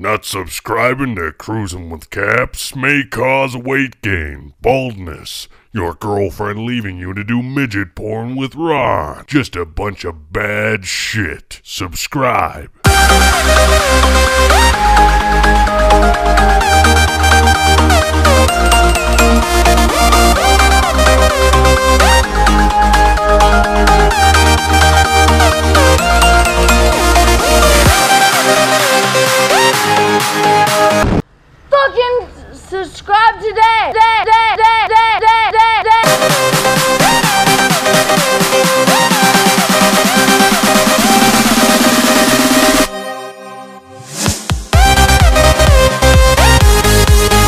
Not subscribing to Cruising with Capps may cause weight gain, baldness, your girlfriend leaving you to do midget porn with Ron. Just a bunch of bad shit. Subscribe. like and subscribe today.